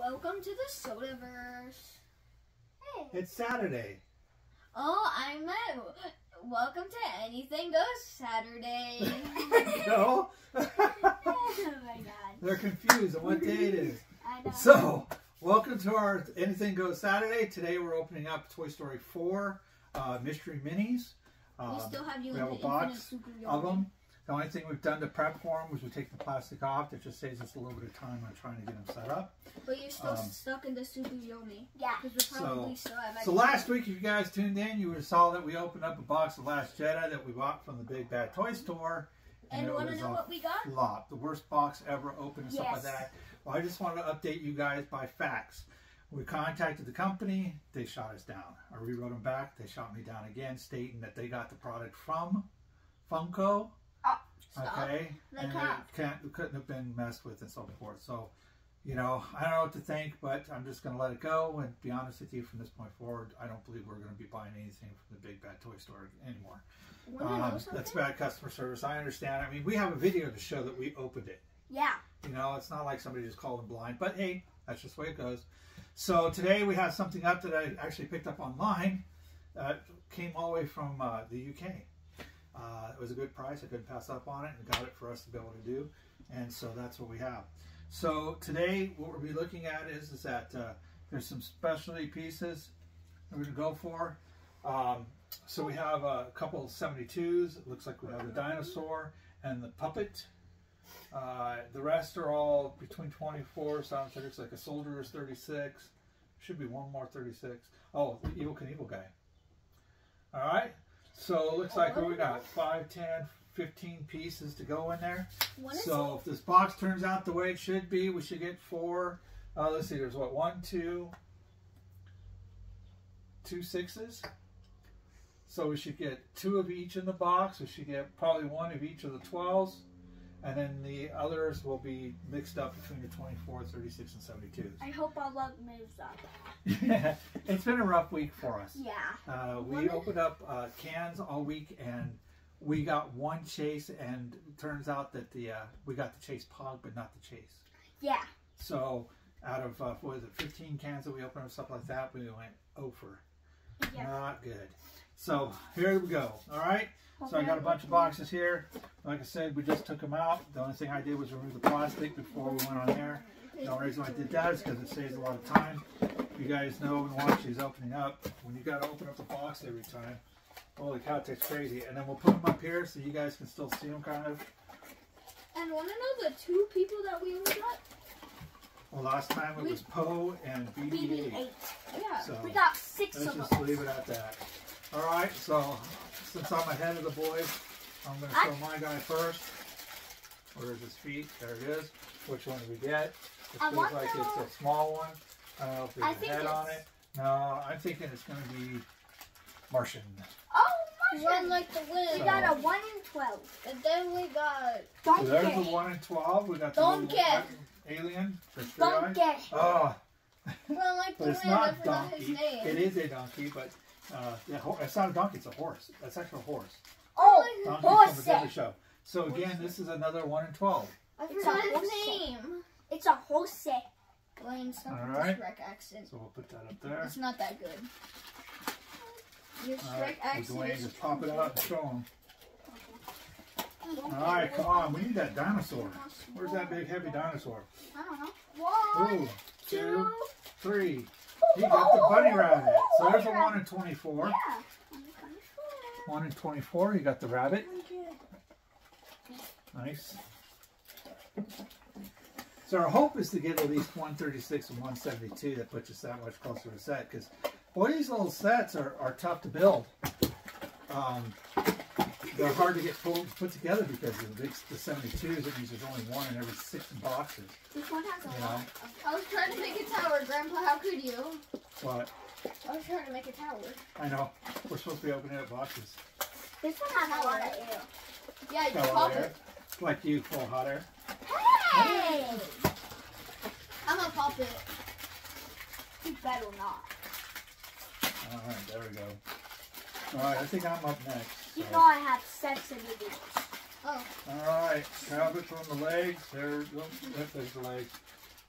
Welcome to the Sodaverse. Hey. It's Saturday. Oh, I'm Welcome to Anything Goes Saturday. no, oh my god. they're confused on what day it is. I know. So, welcome to our Anything Goes Saturday. Today we're opening up Toy Story 4 uh, Mystery Minis. Um, we still have you we in have the a box of them. The only thing we've done to prep for them was we take the plastic off. That just saves us a little bit of time on trying to get them set up. But you're still Um, stuck in the Tsukuyomi. Yeah. Because we're So- still at So last week, if you guys tuned in, you saw that we opened up a box of Last Jedi that we bought from the Big Bad Toy Store. And it want to was know a what we got? flop. The worst box ever opened and stuff like that. Well, I just wanted to update you guys by facts. We contacted the company. They shot us down. I rewrote them back. They shot me down again, stating that they got the product from Funko. Stop. Okay, They and can't. it can't, couldn't have been messed with and so forth. So, you know, I don't know what to think, but I'm just going to let it go and be honest with you. From this point forward, I don't believe we're going to be buying anything from the Big Bad Toy Store anymore. Want to know Um, that's bad customer service. I understand. I mean, we have a video to show that we opened it. Yeah. You know, it's not like somebody just called them blind, but hey, that's just the way it goes. So today we have something up that I actually picked up online. Uh, came all the way from uh, the UK. Uh, it was a good price. I couldn't pass up on it and got it for us to be able to do. And so that's what we have. So today what we'll be looking at is, is that uh, there's some specialty pieces we're going to go for. Um, so we have a couple of 72s. It looks like we have the dinosaur and the puppet. Uh, the rest are all between 24. Sounds like it's like a soldier is 36. Should be one more 36. Oh, the Evel Knievel guy. All right. So it looks like we got 5, 10, 15 pieces to go in there. So if this box turns out the way it should be, we should get four. Uh, let's see. There's what one, two, two sixes. So we should get two of each in the box. We should get probably one of each of the 12s. And then the others will be mixed up between the 24, 36, and 72. I hope our luck moves up. 72s. it's been a rough week for us. Yeah. Uh, we opened up uh, cans all week and we got one chase and turns out that the uh, we got the chase pog but not the chase. Yeah. So out of uh, what was it, 15 cans that we opened up, stuff like that, we went over. Yeah. Not good. So here we go. All right. So I got a bunch of boxes here. Like I said, we just took them out. The only thing I did was remove the plastic before we went on air. The only reason I did that is because it saves a lot of time. You guys know and watch these opening up. When you got to open up the box every time, holy cow, it takes crazy. And then we'll put them up here so you guys can still see them kind of. And want to know the two people that we got? Well, last time it was Poe and BB-8. BB-8. Yeah. So We got 6 let's of just leave it at that. All right, so since I'm ahead of the boys, I'm going to show my guy first. Where's his feet? There it is. Which one do we get? It I feels like the- it's a small one. I don't know if I there's a think head on it. No, I'm thinking it's going to be Martian. Oh, One Martian. like the We got a 1 in 12. And then we got So there's the one in 12. We got the little Donkey. alien. The three eyes. Donkey. Oh, one like the but it's wind. I not his donkey. name. It is a donkey, but uh, the it's not a donkey. It's a horse. That's actually a horse. Oh, Donkey horse. from the Disney show. So again, this is another one in 12. I It's a horse. name. It's a horse. Blaine, stop All with right. Shrek accent. So we'll put that up there. It's not that good. Your All Shrek right, accent Dwayne, is just pop it out and show them. All All right, come on. We need that dinosaur. Where's that big heavy dinosaur? I don't know. Ooh, One, two, two. three. He got the bunny rabbit. So there's a one in 24. One in 24. You got the rabbit. Nice. So our hope is to get at least 136 and 172. That puts us that much closer to set. Because boy, these little sets are, are tough to build. Um, they're hard to get pulled, put together because of the big the 72s. It means there's only one in every six boxes. This one has a You know. lot. I was trying to make tower, Grandpa. How could you? But I was trying to make a tower. I know we're supposed to be opening up boxes. This one has a lot of air. Yeah, you Got a lot pop air. it. Like you, full hot air. Hey! I'm gonna pop it. You better not. All right, there we go. All right, I think I'm up next. You know I have sensitivity. Oh, All right, grab it from the legs. There, oh, yep, there's the legs.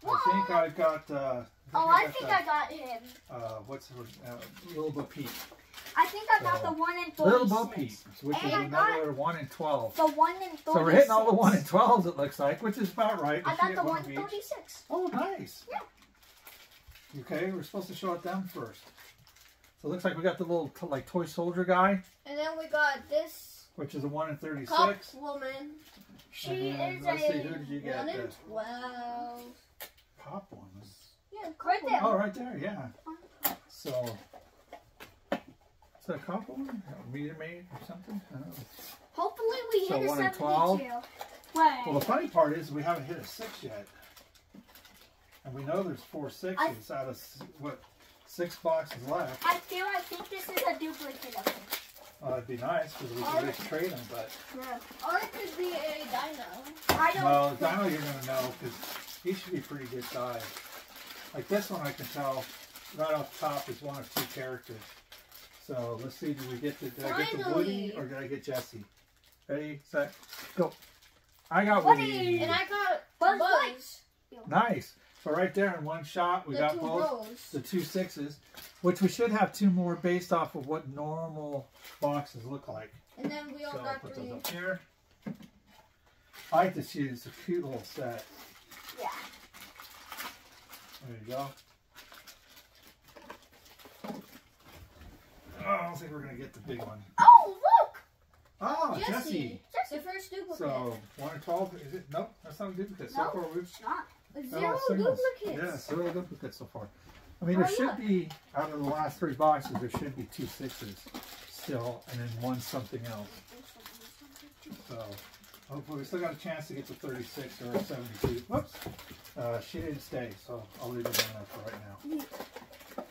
I think I got. Uh, Oh, I got think the, I got him. Uh, what's the? Uh, Little Bo Peep. I think I got So, the one in Little Bo Peep, which is I another one in twelve. The one in 46. So we're hitting all the one in twelves. It looks like, which is about right. I got the one in 36. Oh, nice. Yeah. Okay, we're supposed to show it them first. So it looks like we got the little like toy soldier guy, And then we got this which is a one in thirty-six. woman. She And is a see, who did you get? One in twelve. Pop one. Yeah, Right there. Oh, right there, yeah. Uh-huh. So, is that a cop one? A meter maid or something? I don't know. Hopefully we So hit a one in 72. 12? Well, the funny part is we haven't hit a six yet, and we know there's four sixes out of what six boxes left. I feel I think this is a duplicate of it. Well, that'd be nice because we could just trade them, but Yeah. Or it could be a dino. I don't. well, Dino, you're gonna know because he should be pretty good size. Like this one, I can tell right off the top is one of two characters. So let's see, did we get the did I get the Woody or did I get Jesse? Ready, set, go. I got Woody. Woody. And I got Buzz Buzz. Nice. So right there in one shot, we the got both. rows. the two sixes, which we should have two more based off of what normal boxes look like. And then we all So I'll got put three. those up here. I like this sheet. It's a cute little set. There you go. Oh, I don't think we're gonna get the big one. Oh, look! Oh, Jesse. Jesse. The first duplicate. So one and twelve. Is it? Nope, that's not a duplicate. So far we've not. Zero duplicates. Yeah, zero duplicates so far. I mean, there Oh, should look. be out of the last three boxes, there should be two sixes still, and then one something else. So hopefully we still got a chance to get to 36 or 72. Whoops. Uh, she didn't stay, so I'll leave it on there for right now.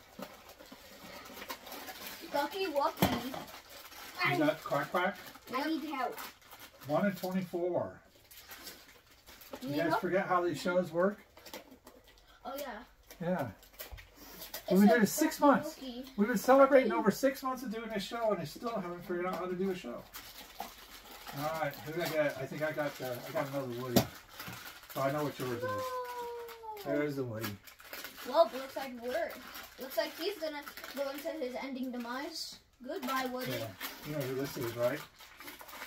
Ducky Wucky. You I, got Quack Quack? I need help. 1 and 24. You You guys help? forget how these shows work? Oh yeah. Yeah. It we did said it six months. We've been celebrating over six months of doing this show, and I still haven't figured out how to do a show. All right, who did I get? I think I got uh, I got another Woody. So I know what yours is. There's the Woody. Well, looks like we're. Looks like he's gonna go into his ending demise. Goodbye, Woody. Yeah. You know who this is, right?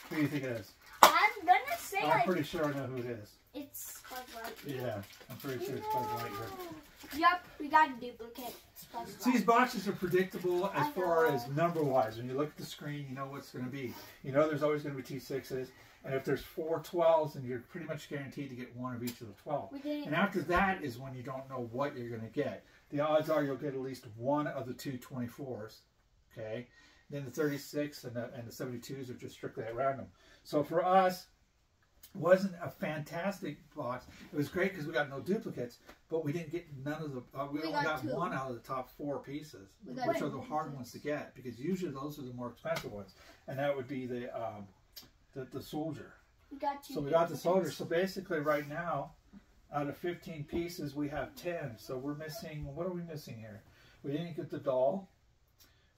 Who do you think it is? I'm gonna say I'm like pretty sure I know who it is. it's Buzz Lightyear. Yeah, I'm pretty sure it's Buzz Lightyear. Yep, we got a duplicate. These boxes are predictable as far as number wise. When you look at the screen, you know what's going to be. You know there's always going to be two sixes. And if there's four 12s, then you're pretty much guaranteed to get one of each of the 12. And after that is when you don't know what you're going to get. The odds are you'll get at least one of the two 24s. Okay? Then the 36 and the, and the 72s are just strictly at random. So for us, wasn't a fantastic box. It was great because we got no duplicates, but we didn't get none of the. Uh, we, We only got got, one out of the top four pieces, which are the hard ones to get because usually those are the more expensive ones, and that would be the um, the, the soldier. We got two So we got the soldier. So basically, right now, out of 15 pieces, we have 10. So we're missing. What are we missing here? We didn't get the doll.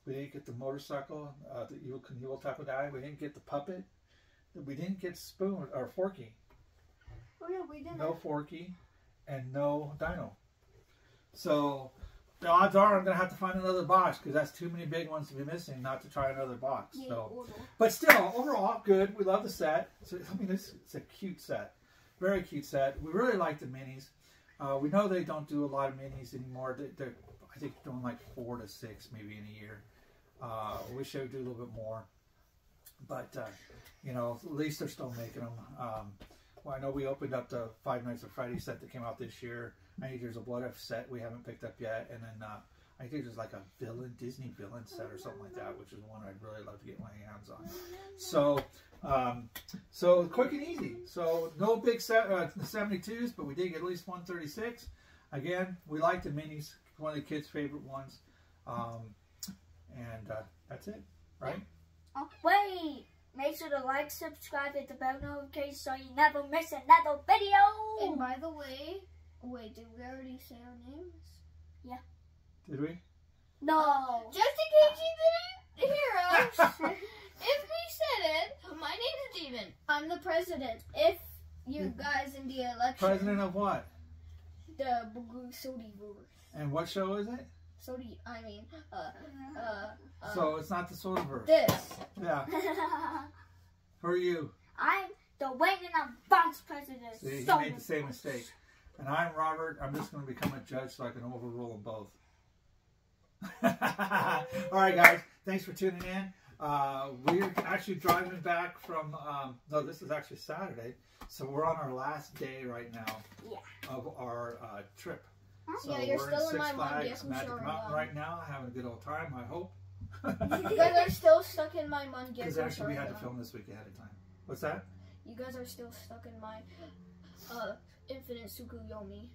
We didn't get the motorcycle, uh, the Evel Knievel type of guy. We didn't get the puppet. We didn't get Spoon or Forky. Oh yeah, we didn't. No Forky, and no Dino. So the odds are I'm gonna have to find another box because that's too many big ones to be missing not to try another box. Yeah, So. order. But still, overall, good. We love the set. So, I mean, it's, it's a cute set. Very cute set. We really like the minis. Uh, we know they don't do a lot of minis anymore. They, they're, I think, doing like four to six maybe in a year. Uh, wish they would do a little bit more. But, uh, you know, at least they're still making them. Um, well, I know we opened up the Five Nights at Freddy set that came out this year. I think there's a Blood F set we haven't picked up yet. And then uh, I think there's like a villain, Disney villain set or something like that, which is one I'd really love to get my hands on. So, um, so quick and easy. So no big set, uh, 72s, but we did get at least 136. Again, we like the minis. One of the kids' favorite ones. Um, and uh, that's it, right? Oh, wait! Make sure to like, subscribe, hit the bell notification so you never miss another video. And by the way, wait, did we already say our names? Yeah. Did we? no. Just in case you didn't hear us, if we said it, my name is Demon. I'm the president. If you hmm. guys in the election, President of what? the Bugu Sodiverse. And what show is it? Sodi, I mean, uh, uh, uh, so it's not the Sodaverse. this. Yeah. Who are you? I'm the Wayne and Vice President. See, he made the same mistake. And I'm Robert. I'm just going to become a judge so I can overrule them both. All right, guys. Thanks for tuning in. Uh, we're actually driving back from, um, no, this is actually Saturday. So we're on our last day right now Yeah. of our uh, trip. So Yeah, you're we're still in Six my mind, yes, I'm Magic sure, Mountain right now, having a good old time, I hope. You guys are still stuck in my Mon Because actually we had to film this week ahead of time. What's that? You guys are still stuck in my uh infinite Tsukuyomi.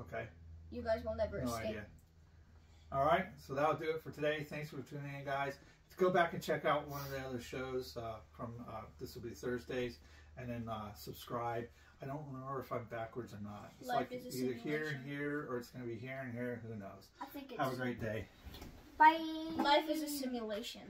Okay. You guys will never No escape. idea. All right, so that'll do it for today. Thanks for tuning in, guys. Go back and check out one of the other shows uh, from uh, this will be Thursdays, and then uh, subscribe. I don't remember if I'm backwards or not. It's Life like is a either here and here, or it's going to be here and here. Who knows? I think it's. Have a great day. Bye. Life is a simulation.